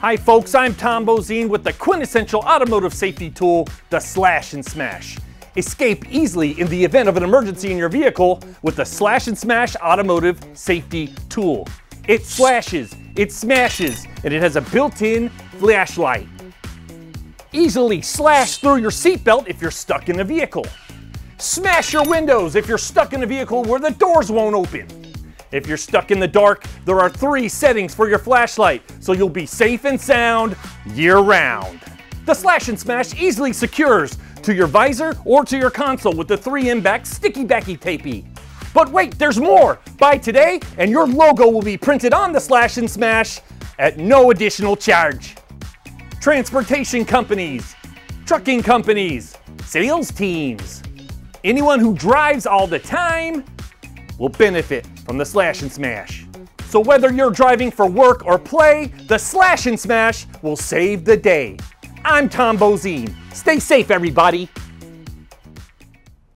Hi folks, I'm Tom Bozine with the quintessential automotive safety tool, the Slash and Smash. Escape easily in the event of an emergency in your vehicle with the Slash and Smash automotive safety tool. It slashes, it smashes, and it has a built-in flashlight. Easily slash through your seatbelt if you're stuck in a vehicle. Smash your windows if you're stuck in a vehicle where the doors won't open. If you're stuck in the dark, there are three settings for your flashlight, so you'll be safe and sound year round. The Slash and Smash easily secures to your visor or to your console with the 3M back sticky backy tapey. But wait, there's more! Buy today and your logo will be printed on the Slash and Smash at no additional charge. Transportation companies, trucking companies, sales teams, anyone who drives all the time will benefit from the Slash and Smash. So whether you're driving for work or play, the Slash and Smash will save the day. I'm Tom Bozine. Stay safe, everybody.